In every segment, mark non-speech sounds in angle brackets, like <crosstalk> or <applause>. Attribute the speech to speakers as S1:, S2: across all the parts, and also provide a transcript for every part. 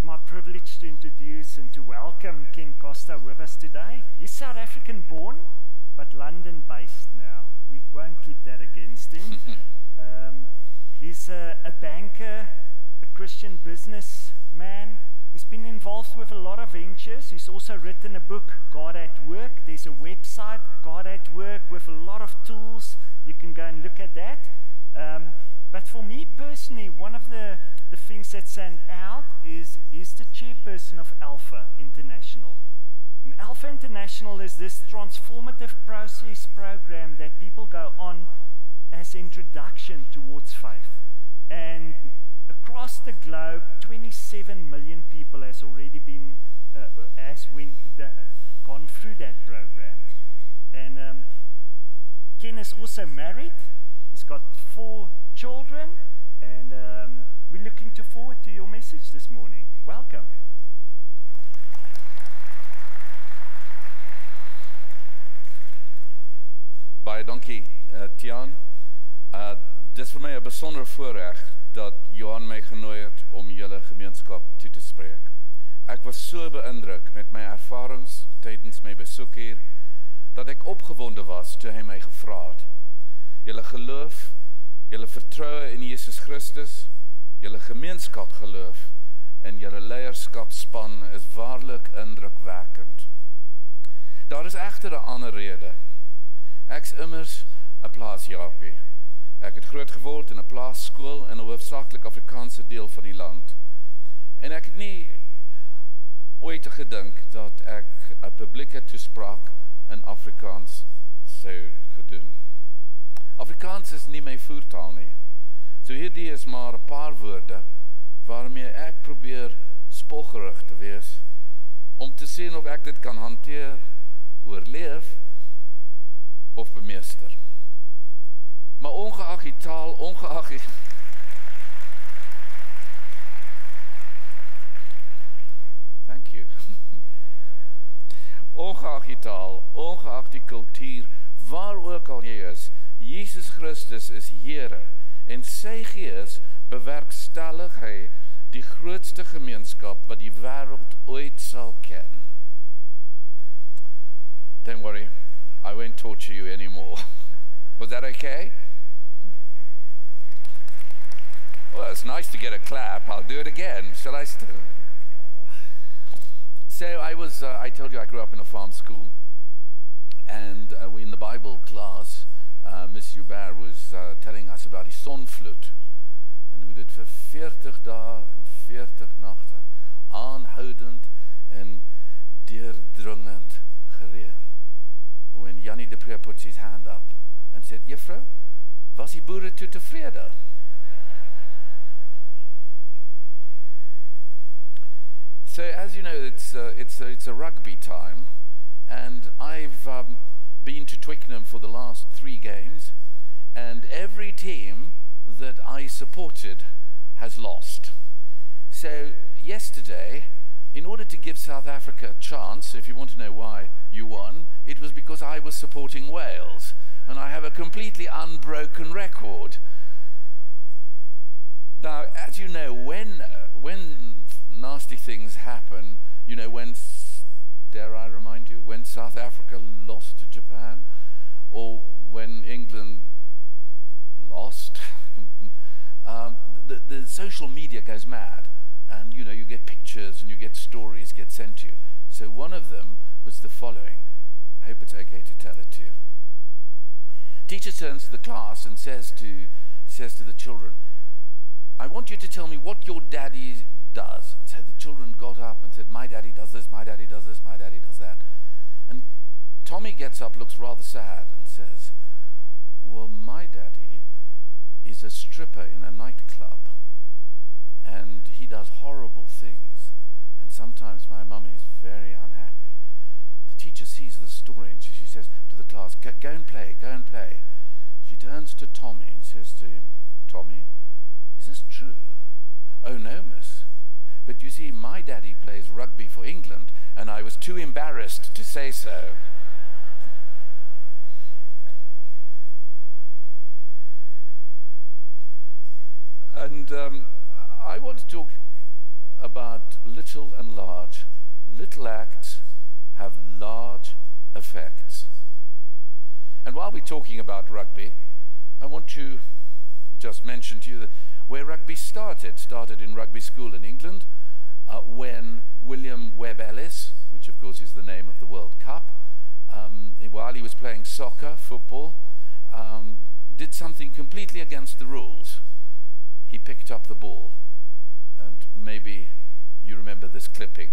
S1: It's my privilege to introduce and to welcome Ken Costa with us today. He's South African born, but London based now. We won't keep that against him. <laughs> um, he's a, a banker, a Christian businessman. He's been involved with a lot of ventures. He's also written a book, God at Work. There's a website, God at Work, with a lot of tools. You can go and look at that. Um, but for me personally, one of the, the things that stand out is he's the chairperson of Alpha International. And Alpha International is this transformative process program that people go on as introduction towards faith. And across the globe, 27 million people has already been uh, has went, gone through that program. And um, Ken is also married. Got four children, and um, we're looking to forward to your message this morning. Welcome.
S2: Baie dankie, uh, Tiaan. Uh dis vir my 'n besondere voorreg dat Johan my genooi het om julle gemeenskap toe te spreek. Ek was so beïndruk met my ervarings tydens my besoek hier dat ek opgewonde was toe hy my gevra het: "Julle geloof, julle vertroue in Jesus Christus, julle gemeenskap geloof en julle leierskapspan is waarlik indrukwekkend." Daar is egter 'n ander rede. Ek's immers 'n plaasjapie. Ek het groot geword in 'n plaasskool in 'n hoofsaaklik Afrikaanse deel van die land. En ek het nie ooit gedink dat ek 'n publieke toespraak in Afrikaans sou gedoen. Afrikaans is nie my voertaal nie. So hierdie is maar 'n paar woorde waarmee ek probeer spoggerig te wees om te sien of ek dit kan hanteer, oorleef of bemeester. Maar ongeag die taal, ongeag die Thank you. <laughs> ongeag die taal, ongeag die kultuur, waar ook al jy is, Jesus Christus is Here en sy gees bewerkstellig hy die grootste gemeenskap wat die wêreld ooit sal ken. Don't worry, I won't torture you anymore. Was that okay? Well, it's nice to get a clap. I'll do it again. Shall I still? So I was, uh, I told you I grew up in a farm school. And uh, we in the Bible class, uh, Miss Hubert was uh, telling us about his die sonvloed. En hoe dit vir 40 dae en 40 nagte aanhoudend en deurdringend gereën. When Jannie de Pre puts his hand up and said, Juffrou, was die boere toe tevrede? So as you know, it's uh, it's uh, it's a rugby time, and I've um, been to Twickenham for the last three games, and every team that I supported has lost. So yesterday, in order to give South Africa a chance, if you want to know why you won, it was because I was supporting Wales, and I have a completely unbroken record. Now, as you know, when when nasty things happen, you know, when dare I remind you, when South Africa lost to Japan, or when England lost, <laughs> um, the, the social media goes mad, and you know, you get pictures and you get stories get sent to you. So one of them was the following. I hope it's okay to tell it to you. Teacher turns to the class and says to says to the children, I want you to tell me what your daddy does. And so the children got up and said, My daddy does this, my daddy does this, my daddy does that. And Tommy gets up, looks rather sad, and says, Well, my daddy is a stripper in a nightclub. And he does horrible things. And sometimes my mummy is very unhappy. The teacher sees the story and she, she says to the class, go, go and play, go and play. She turns to Tommy and says to him, Tommy, is this true? Oh, no, miss. But you see, my daddy plays rugby for England, and I was too embarrassed to say so. and um, I want to talk about little and large. Little acts have large effects. And while we're talking about rugby, I want to just mention to you that where rugby started, started in rugby school in England, uh, when William Webb Ellis, which of course is the name of the World Cup, um, while he was playing soccer, football, um, did something completely against the rules. He picked up the ball. And maybe you remember this clipping.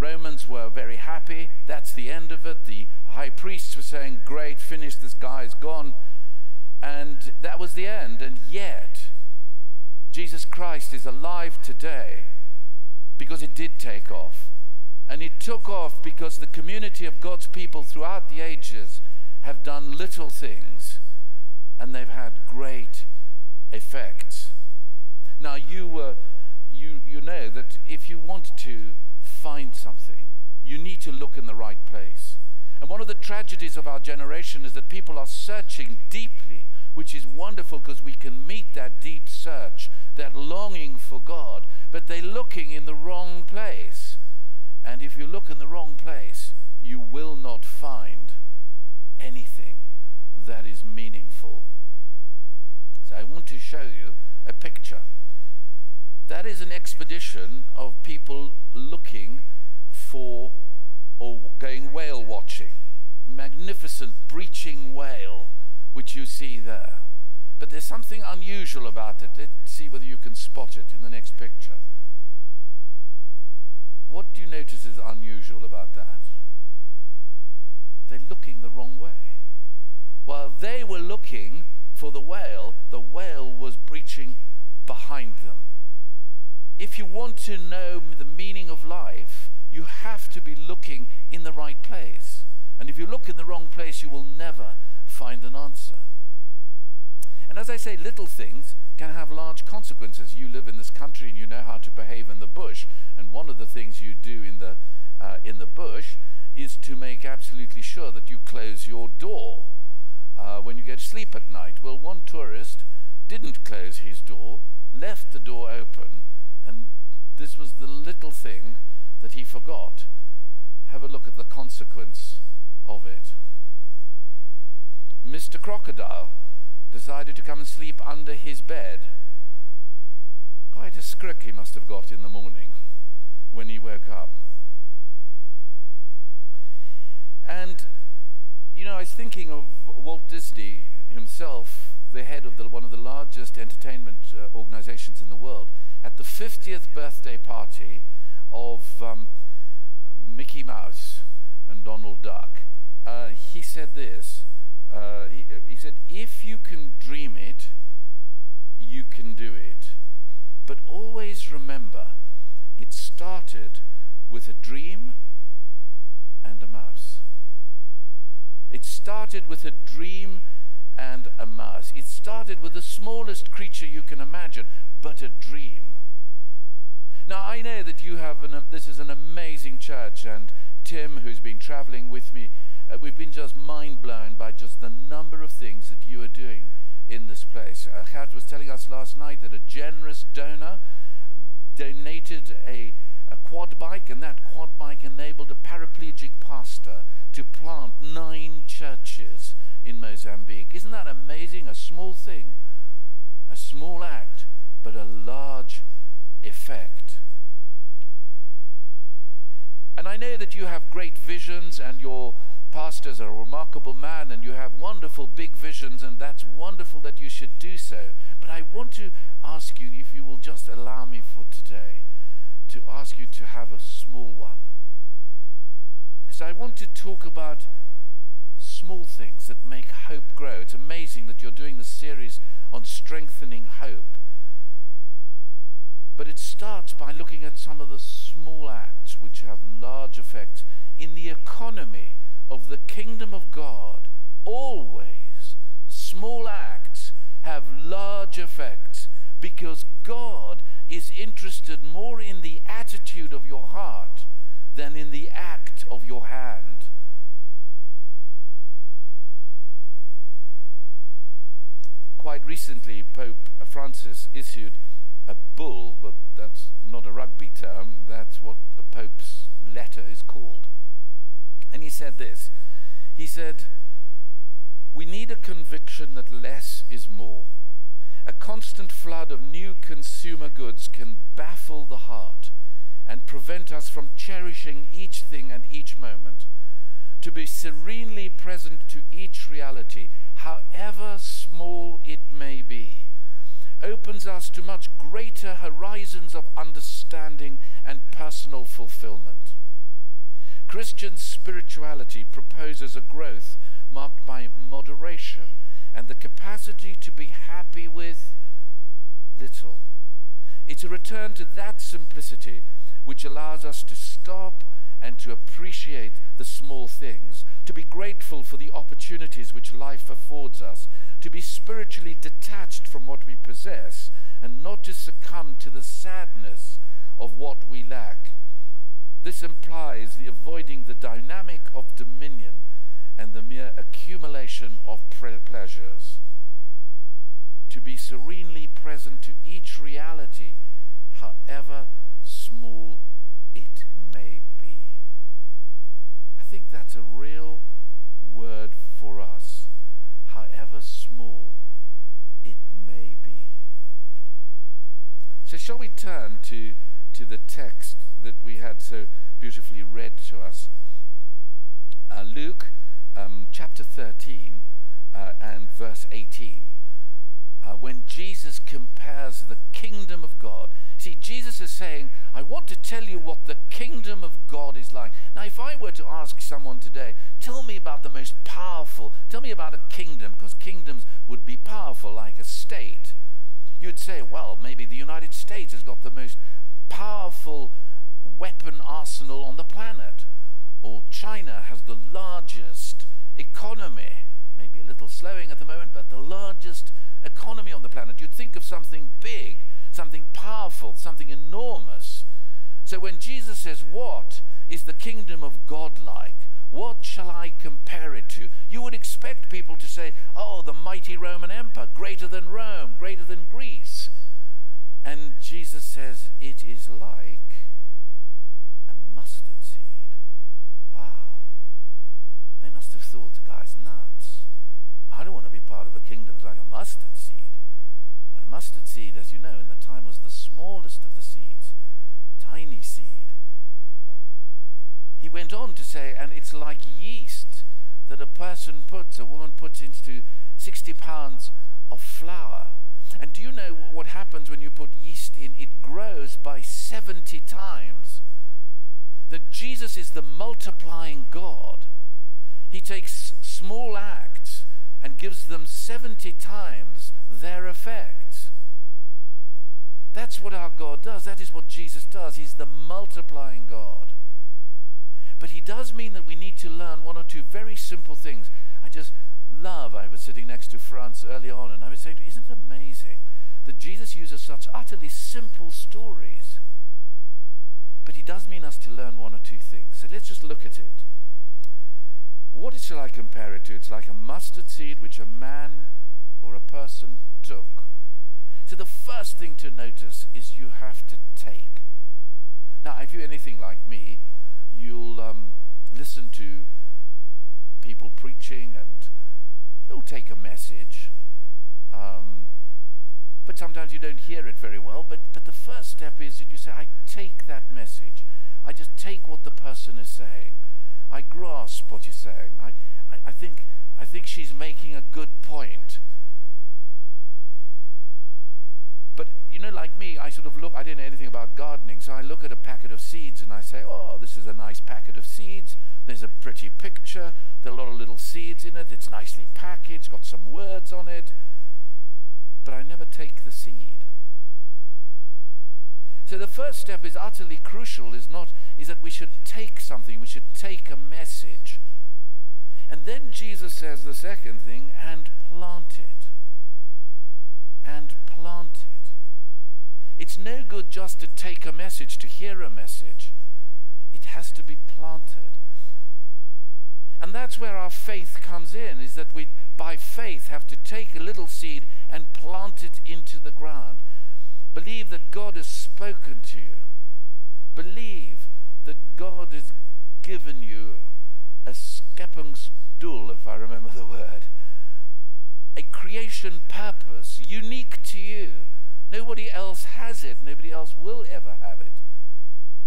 S2: Romans were very happy. That's the end of it. The high priests were saying, great, finished, this guy's gone. And that was the end. And yet, Jesus Christ is alive today because it did take off. And it took off because the community of God's people throughout the ages have done little things and they've had great effects. Now, you, uh, you, you know that if you want to find something, you need to look in the right place. And one of the tragedies of our generation is that people are searching deeply, which is wonderful because we can meet that deep search, that longing for God, but they're looking in the wrong place. And if you look in the wrong place, you will not find anything that is meaningful. So I want to show you a picture. That is an expedition of people looking for or going whale watching. Magnificent breaching whale, which you see there. But there's something unusual about it. Let's see whether you can spot it in the next picture. What do you notice is unusual about that? They're looking the wrong way. While they were looking for the whale, the whale was breaching behind them. If you want to know the meaning of life, you have to be looking in the right place. And if you look in the wrong place, you will never find an answer. And as I say, little things can have large consequences. You live in this country and you know how to behave in the bush. And one of the things you do in the, uh, in the bush is to make absolutely sure that you close your door uh, when you go to sleep at night. Well, one tourist didn't close his door, left the door open, and this was the little thing that he forgot. Have a look at the consequence of it. Mr. Crocodile decided to come and sleep under his bed. Quite a skrik he must have got in the morning when he woke up. And, you know, I was thinking of Walt Disney himself, the head of the, one of the largest entertainment uh, organizations in the world. At the 50th birthday party of um, Mickey Mouse and Donald Duck, uh, he said this. Uh, he, he said, if you can dream it, you can do it. But always remember, it started with a dream and a mouse. It started with a dream and a mouse. It started with the smallest creature you can imagine, but a dream. Now, I know that you have, an, this is an amazing church, and Tim, who's been traveling with me, uh, we've been just mind blown by just the number of things that you are doing in this place. Uh, Gert was telling us last night that a generous donor donated a, a quad bike, and that quad bike enabled a paraplegic pastor to plant nine churches in Mozambique. Isn't that amazing? A small thing, a small act, but a large effect. And I know that you have great visions, and your pastor's are a remarkable man, and you have wonderful big visions, and that's wonderful that you should do so. But I want to ask you if you will just allow me for today to ask you to have a small one. Because I want to talk about small things that make hope grow. It's amazing that you're doing the series on strengthening hope. But it starts by looking at some of the small acts which have large effects in the economy of the kingdom of God. Always, small acts have large effects because God is interested more in the attitude of your heart than in the act of your hand. Quite recently, Pope Francis issued a bull, but that's not a rugby term, that's what the Pope's letter is called. And he said this He said, We need a conviction that less is more. A constant flood of new consumer goods can baffle the heart and prevent us from cherishing each thing and each moment. To be serenely present to each reality, however small it may be, opens us to much greater horizons of understanding and personal fulfillment. Christian spirituality proposes a growth marked by moderation and the capacity to be happy with little. It's a return to that simplicity which allows us to stop and to appreciate the small things, to be grateful for the opportunities which life affords us, to be spiritually detached from what we possess, and not to succumb to the sadness of what we lack. This implies the avoiding the dynamic of dominion and the mere accumulation of pleasures. To be serenely present to each reality, however small it may be. I think that's a real word for us, however small it may be. So, shall we turn to, to the text that we had so beautifully read to us? Uh, Luke um, chapter 13 uh, and verse 18. Uh, when Jesus compares the kingdom of God. See, Jesus is saying, I want to tell you what the kingdom of God is like. Now, if I were to ask someone today, tell me about the most powerful, tell me about a kingdom, because kingdoms would be powerful like a state. You'd say, well, maybe the United States has got the most powerful weapon arsenal on the planet, or China has the largest economy, maybe a little slowing at the moment, but the largest economy on the planet. You'd think of something big, something powerful, something enormous. So when Jesus says, What is the kingdom of God like? What shall I compare it to? You would expect people to say, Oh, the mighty Roman Empire, greater than Rome, greater than Greece. And Jesus says, It is like a mustard seed. Wow. They must have thought the guy's nuts. I don't want to be part of a kingdom that's like a mustard seed. When a mustard seed, as you know, in the time was the smallest of the seeds, tiny seed. He went on to say, and it's like yeast that a person puts, a woman puts into 60 pounds of flour. And do you know what happens when you put yeast in? It grows by 70 times. That Jesus is the multiplying God. He takes small acts and gives them 70 times their effect. That's what our God does. That is what Jesus does. He's the multiplying God. But he does mean that we need to learn one or two very simple things. I just love, I was sitting next to Franz early on, and I was saying to him, isn't it amazing that Jesus uses such utterly simple stories? But he does mean us to learn one or two things. So let's just look at it. What shall I compare it to? It's like a mustard seed which a man or a person took. So the first thing to notice is you have to take. Now, if you're anything like me, you'll um, listen to people preaching and you'll take a message. Um, but sometimes you don't hear it very well. But, but the first step is that you say, I take that message. I just take what the person is saying. I grasp what he's saying. I, I, I, think, I think she's making a good point. But you know, like me, I sort of look, I didn't know anything about gardening, so I look at a packet of seeds and I say, oh, this is a nice packet of seeds. There's a pretty picture. There are a lot of little seeds in it. It's nicely packaged, got some words on it. But I never take the seed. So the first step is utterly crucial, is not is that we should take something, we should take a message. And then Jesus says the second thing, and plant it. And plant it. It's no good just to take a message, to hear a message. It has to be planted. And that's where our faith comes in, is that we, by faith, have to take a little seed and plant it into the ground. Believe that God has spoken to you. Believe that God has given you a skeppingsdoel, if I remember the word, a creation purpose unique to you. Nobody else has it, nobody else will ever have it.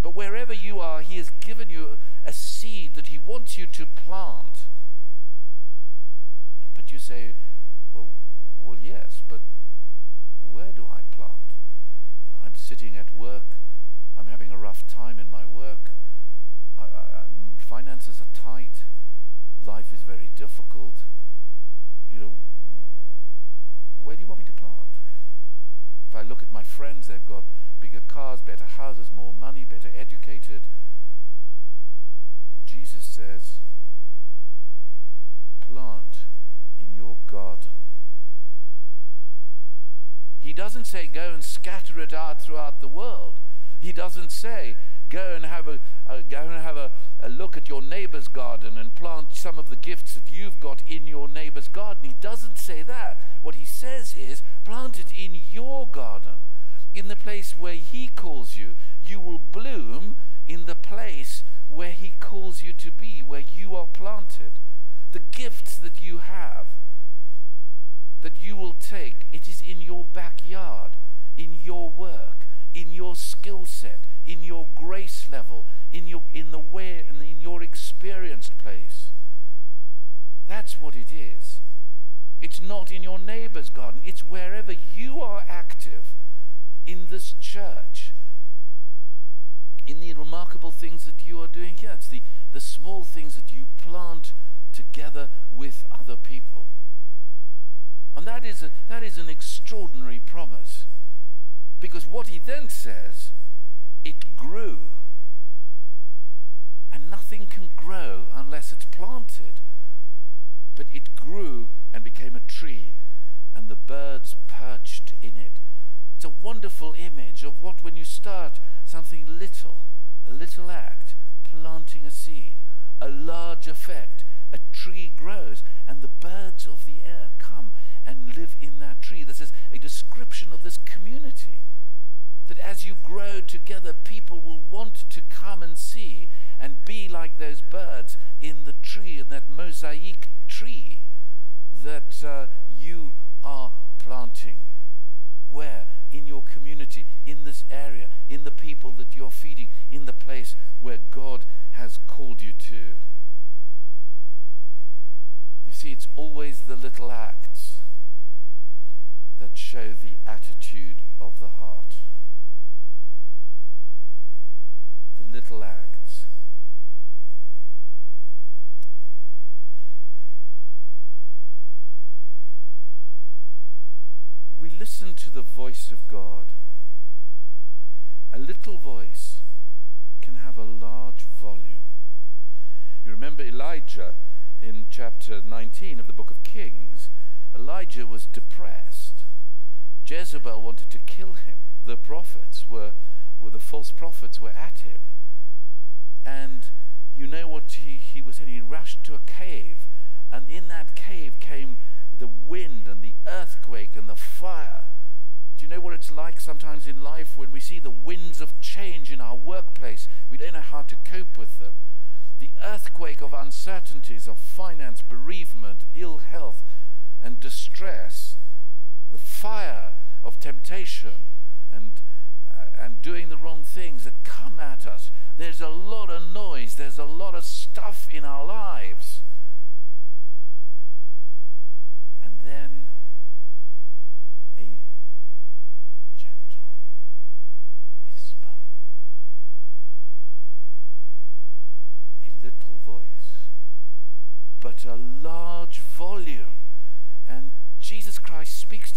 S2: But wherever you are, He has given you a seed that He wants you to plant. But you say, well, well yes, but where do I plant? I'm sitting at work, I'm having a rough time in my work, I, I, finances are tight, life is very difficult. You know, look at my friends, they've got bigger cars, better houses, more money, better educated. Jesus says, plant in your garden. He doesn't say go and scatter it out throughout the world. He doesn't say go and have a, go and have a, a look at your neighbor's garden and plant some of the gifts that you've got in your neighbor's garden. He doesn't say that. What he says is plant it in your garden, in the place where he calls you. You will bloom in the place where he calls you to be, where you are planted. The gifts that you have that you will take, it is in your backyard, in your work, in your skill set, in your grace level, in your in the way and in your experienced place. That's what it is. It's not in your neighbor's garden, it's wherever you are active in this church. In the remarkable things that you are doing here. It's the, the small things that you plant together with other people. And that is, a, that is an extraordinary promise. Because what he then says, it grew. And nothing can grow unless it's planted. But it grew and became a tree, and the birds perched in it. It's a wonderful image of what, when you start something little, a little act, planting a seed, a large effect, a tree grows, and the birds of the air come and live in that tree. This is a description of this community. That as you grow together, people will want to come and see and be like those birds in the tree, in that mosaic tree that uh, you are planting. Where? In your community, in this area, in the people that you're feeding, in the place where God acts that show the attitude of the heart. The little acts. We listen to the voice of God. A little voice can have a large volume. You remember Elijah in chapter 19 of the book of Kings. Elijah was depressed. Jezebel wanted to kill him. The prophets were, were the false prophets were at him. And you know what he, he was saying? He rushed to a cave. And in that cave came the wind and the earthquake and the fire. Do you know what it's like sometimes in life when we see the winds of change in our workplace? We don't know how to cope with them. The earthquake of uncertainties, of finance, bereavement, ill health, and distress, the fire of temptation and, uh, and doing the wrong things that come at us. There's a lot of noise, there's a lot of stuff in our lives.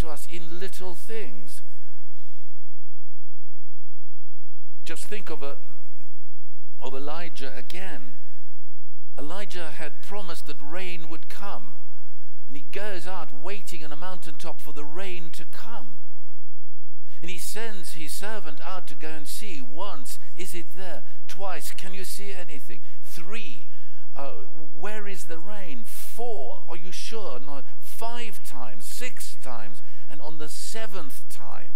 S2: Us in little things. Just think of a of Elijah again. Elijah had promised that rain would come, and he goes out waiting on a mountaintop for the rain to come. And he sends his servant out to go and see. Once, is it there? Twice, can you see anything? Three, uh, where is the rain? Four, are you sure? No, five times, six times, and on the seventh time,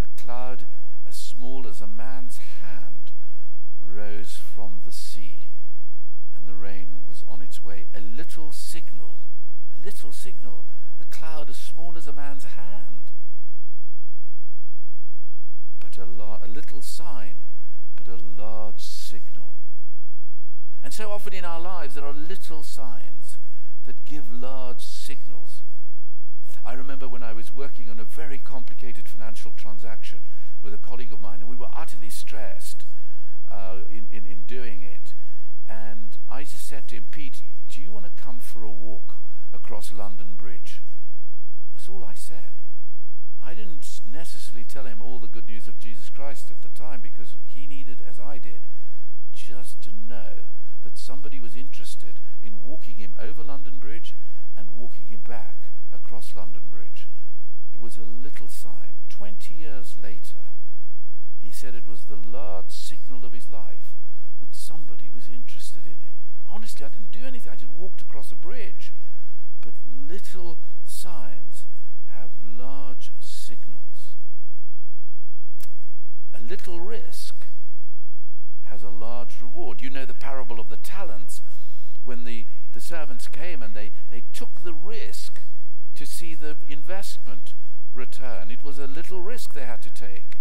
S2: a cloud as small as a man's hand rose from the sea, and the rain was on its way. A little signal, a little signal, a cloud as small as a man's hand. But a, a little sign, but a large signal. And so often in our lives, there are little signs that give large signals. I remember when I was working on a very complicated financial transaction with a colleague of mine, and we were utterly stressed uh, in, in, in doing it. And I just said to him, Pete, do you want to come for a walk across London Bridge? That's all I said. I didn't necessarily tell him all the good news of Jesus Christ at the time because he needed, as I did, just to know that somebody was interested in walking him over London Bridge and walking him back across London Bridge. It was a little sign. Twenty years later, he said it was the large signal of his life that somebody was interested in him. Honestly, I didn't do anything. I just walked across a bridge. But little signs have large signals. A little risk has a large reward. You know the parable of the talents when the, the servants came and they, they took the risk to see the investment return. It was a little risk they had to take.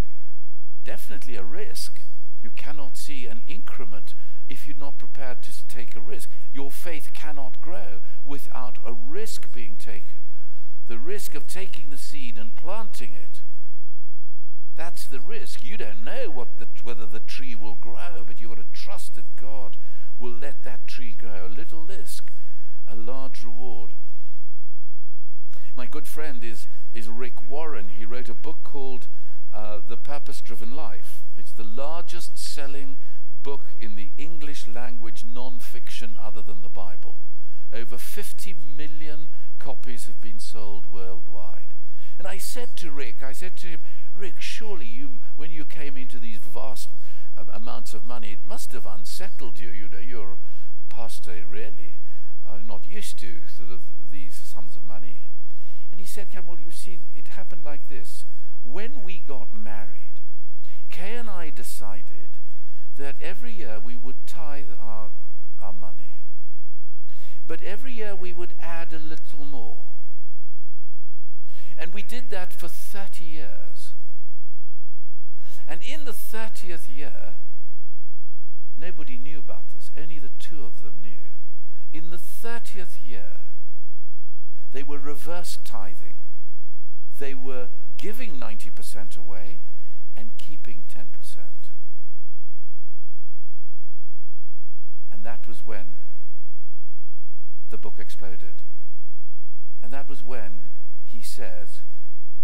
S2: Definitely a risk. You cannot see an increment if you're not prepared to take a risk. Your faith cannot grow without a risk being taken. The risk of taking the seed and planting it. That's the risk. You don't know what the, whether the tree will grow, but you've got to trust that God will let that tree grow. A little risk, a large reward. My good friend is, is Rick Warren. He wrote a book called uh, The Purpose Driven Life. It's the largest selling book in the English language non fiction other than the Bible. Over 50 million copies have been sold worldwide. And I said to Rick, I said to him, Rick, surely you, when you came into these vast uh, amounts of money, it must have unsettled you. you know, you're a pastor, really, not used to sort of these sums of money. And he said, Campbell, you see, it happened like this. When we got married, Kay and I decided that every year we would tithe our, our money. But every year we would add a little more. And we did that for 30 years. And in the 30th year, nobody knew about this, only the two of them knew. In the 30th year, they were reverse tithing. They were giving 90% away and keeping 10%. And that was when the book exploded. And that was when he says,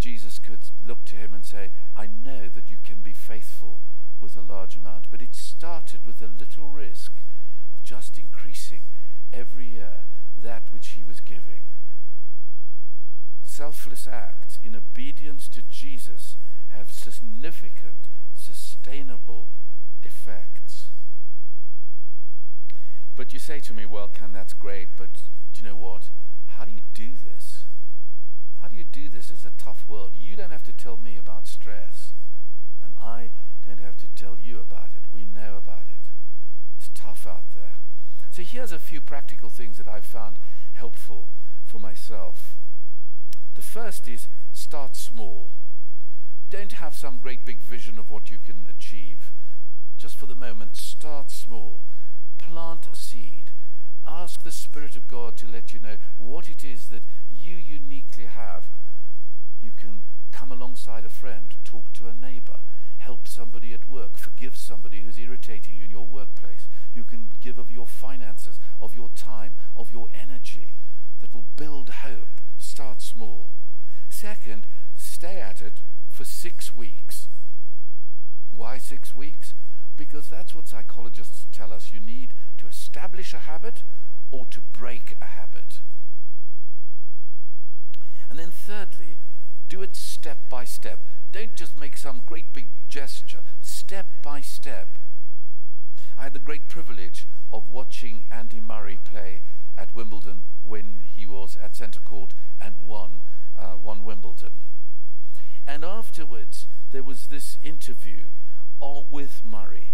S2: Jesus could look to him and say, I know that you can be faithful with a large amount. But it started with a little risk of just increasing every year that which he was giving. Selfless acts in obedience to Jesus have significant, sustainable effects. But you say to me, well, Ken, that's great, but do you know what? How do you do this? How do you do this? This is a tough world. You don't have to tell me about stress, and I don't have to tell you about it. We know about it. It's tough out there. So here's a few practical things that I've found helpful for myself. The first is start small. Don't have some great big vision of what you can achieve. Just for the moment, start small. Plant a seed. Ask the Spirit of God to let you know what it is that you uniquely have. You can come alongside a friend, talk to a neighbor, help somebody at work, forgive somebody who's irritating you in your workplace. You can give of your finances, of your time, of your energy that will build hope. Start small. Second, stay at it for six weeks. Why six weeks? Because that's what psychologists tell us. You need to establish a habit or to break a habit. And then thirdly, do it step by step. Don't just make some great big gesture. Step by step. I had the great privilege of watching Andy Murray play at Wimbledon when he was at Centre Court and won, uh, won Wimbledon. And afterwards, there was this interview all with Murray.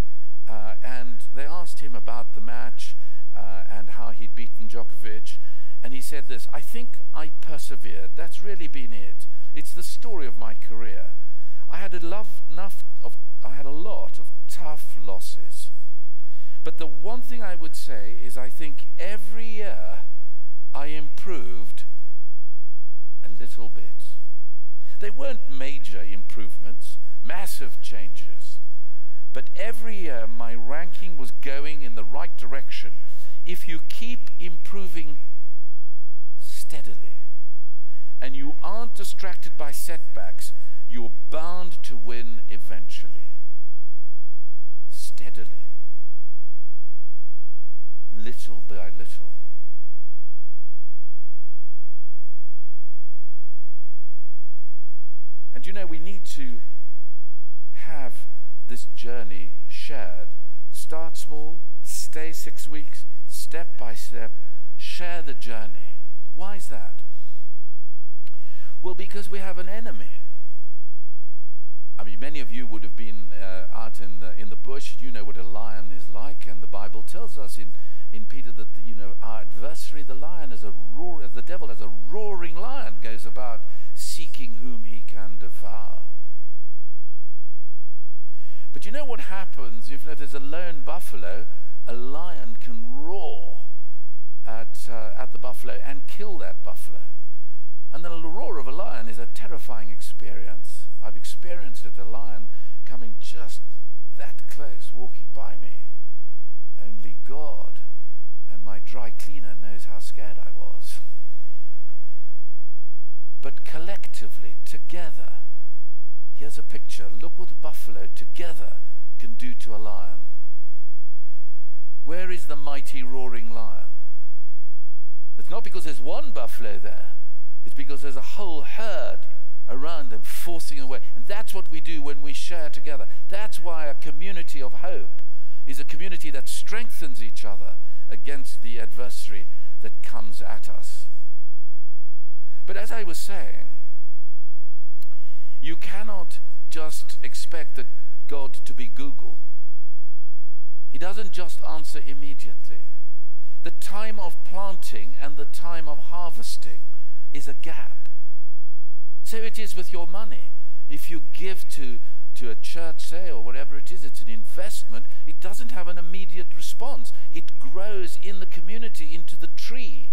S2: Uh, and they asked him about the match uh, and how he'd beaten Djokovic. And he said this I think I persevered. That's really been it. It's the story of my career. I had a love, enough of, I had a lot of tough losses. But the one thing I would say is I think every year I improved a little bit. They weren't major improvements, massive changes. But every year my ranking was going in the right direction. If you keep improving steadily and you aren't distracted by setbacks, you're bound to win eventually. Steadily. Little by little. And you know, we need to have this journey shared. Start small, stay six weeks, step by step, share the journey. Why is that? Well, because we have an enemy. I mean, many of you would have been uh, out in the, in the bush. You know what a lion is like, and the Bible tells us in, in Peter that you know our adversary, the lion, is a roar. The devil, as a roaring lion, goes about seeking whom he can devour. But you know what happens if, there's a lone buffalo? A lion can roar at, uh, at the buffalo and kill that buffalo. And the roar of a lion is a terrifying experience. I've experienced it, a lion coming just that close, walking by me. Only God and my dry cleaner knows how scared I was. But collectively, together, here's a picture. Look what a buffalo together can do to a lion. Where is the mighty roaring lion? It's not because there's one buffalo there. It's because there's a whole herd around them forcing away. And that's what we do when we share together. That's why a community of hope is a community that strengthens each other against the adversary that comes at us. But as I was saying, you cannot just expect that God to be Google. He doesn't just answer immediately. The time of planting and the time of harvesting is a gap. So it is with your money. If you give to, to a church, say, or whatever it is, it's an investment, it doesn't have an immediate response. It grows in the community into the tree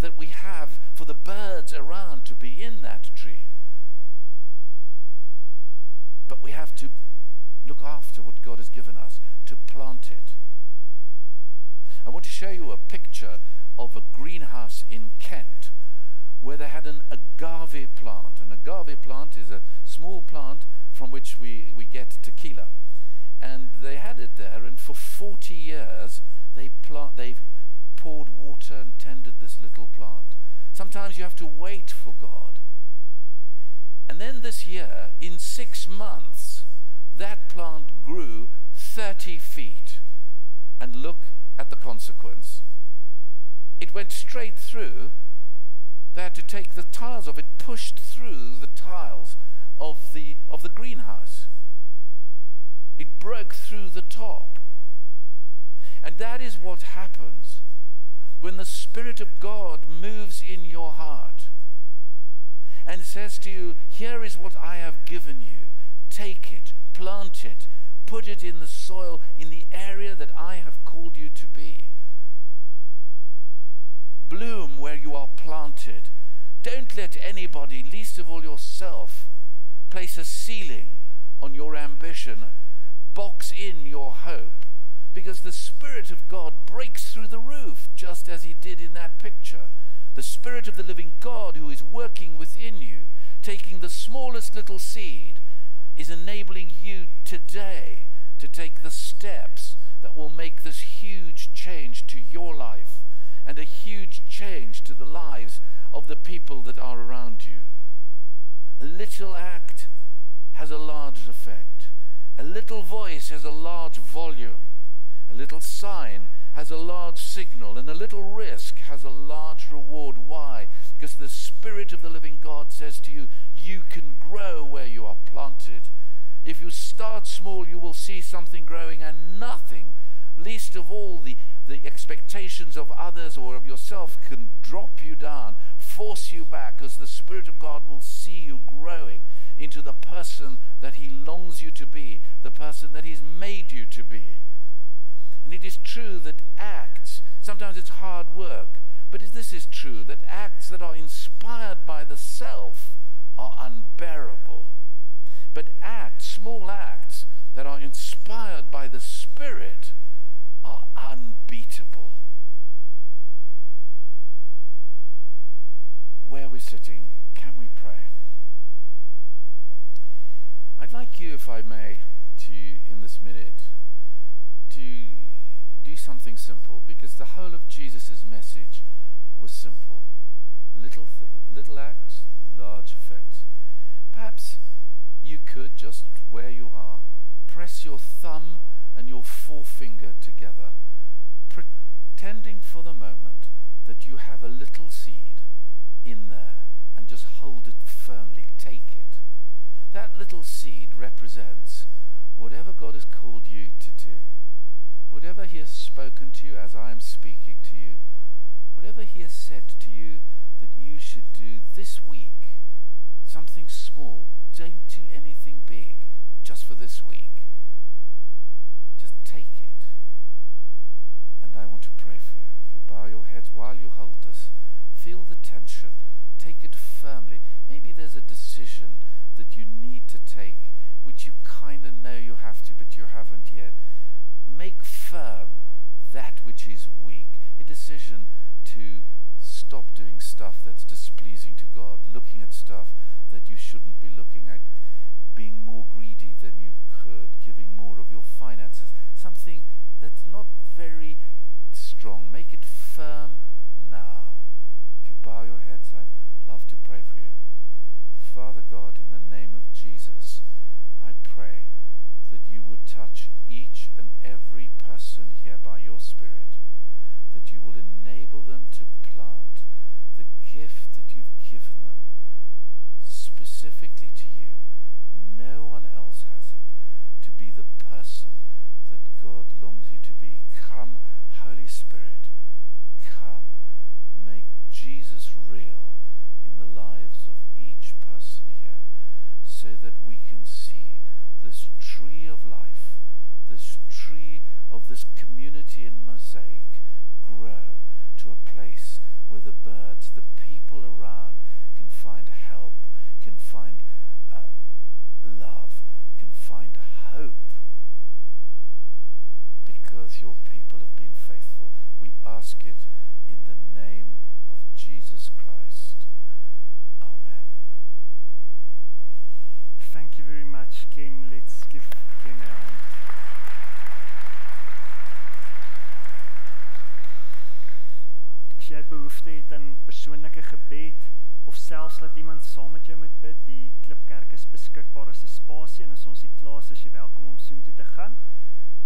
S2: that we have for the birds around to be in that tree. But we have to look after what God has given us, to plant it. I want to show you a picture of a greenhouse in Kent where they had an agave plant. An agave plant is a small plant from which we, we get tequila. And they had it there, and for 40 years they, plant, they poured water and tended this little plant. Sometimes you have to wait for God. And then this year, in six months, that plant grew 30 feet. And look at the consequence. It went straight through. They had to take the tiles of it, pushed through the tiles of the, of the greenhouse. It broke through the top. And that is what happens when the Spirit of God moves in your heart says to you, Here is what I have given you. Take it, plant it, put it in the soil in the area that I have called you to be. Bloom where you are planted. Don't let anybody, least of all yourself, place a ceiling on your ambition, box in your hope, because the Spirit of God breaks through the roof, just as He did in that picture. The Spirit of the living God who is working within you, taking the smallest little seed, is enabling you today to take the steps that will make this huge change to your life and a huge change to the lives of the people that are around you. A little act has a large effect. A little voice has a large volume. A little sign has a large signal. And a little risk has a large reward. Why? Because the Spirit of the living God says to you, you can grow where you are planted. If you start small, you will see something growing and nothing, least of all the, the expectations of others or of yourself, can drop you down, force you back, because the Spirit of God will see you growing into the person that He longs you to be, the person that He's made you to be. And it is true that acts, sometimes it's hard work, but this is true that acts that are inspired by the self are unbearable. But acts, small acts that are inspired by the Spirit are unbeatable. Where we're sitting, can we pray? I'd like you, if I may, to, in this minute, to do something simple because the whole of Jesus' message was simple. Little, little acts, large effect. Perhaps you could, just where you are, press your thumb and your forefinger together, pretending for the moment that you have a little seed in there and just hold it firmly. Take it. That little seed represents whatever God has called you to do, whatever He has spoken to you as I am speaking to you, whatever He has said to you that you should do this week, something small. Don't do anything big just for this week. Just take it. And I want to pray for you. If you bow your heads while you hold this, feel the tension. Take it firmly. Maybe there's a decision that you need to take, which you kind of know you have to, but you haven't yet. Make firm that which is weak. A decision to stop doing stuff that's displeasing to God, looking at stuff that you shouldn't be looking at, being more greedy than you could, giving more of your finances. Something that's not very strong. Make it firm now. If you bow your heads, I'd love to pray for you. Father God, in the name of Jesus, I pray that you would touch each and every person here by your Spirit, that you will enable them to plant the gift that you've given them specifically to you. No one else has it. To be the person that God longs you to be. Come, Holy Spirit, come. Make Jesus real in the lives of each person here so that we can see this tree of life, this tree of this community in Mosaic grow to a place where the birds, the people around can find help, can find uh, love, can find hope because your people have been faithful. We ask it in the name of Jesus Christ.
S1: Give Ken a hand. As jy behoefte het aan persoonlike gebed of selfs dat iemand saam met jou moet bid, die Klipkerk is beskikbaar as 'n spasie en as ons hier klaar is, is jy welkom om soontoe te gaan.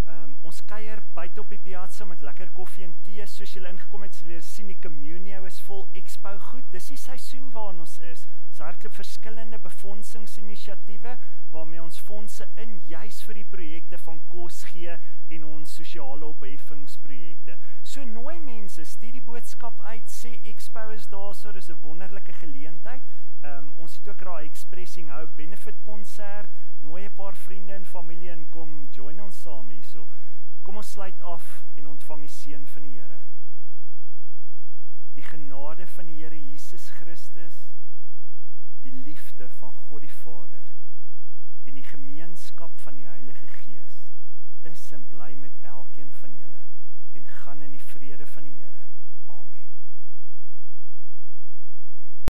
S1: Um, ons kuier buite op die piazza met lekker koffie en tee. Soos julle ingekom het, julle sien die Communio is vol expo goed. Dis die seisoen waarin ons is. Ons hardloop verskillende befondsingsinisiatiewe waarmee ons fondse in juis vir die projekte van kos gee en ons sosiale opheffingsprojekte. So nooi mense, stuur die boodskap uit, sê expo is daar, so dis 'n wonderlike geleentheid. Ehm um, ons het ook daai Expressing Hope benefit konsert. Nooi 'n paar vriende en familie en kom join ons saam hierso. Kom ons sluit af en ontvang die seën van die Here. Die genade van die Here Jesus Christus, die liefde van God die Vader en die gemeenskap van die Heilige Gees is en bly met elkeen van julle en gaan in die vrede van die Here.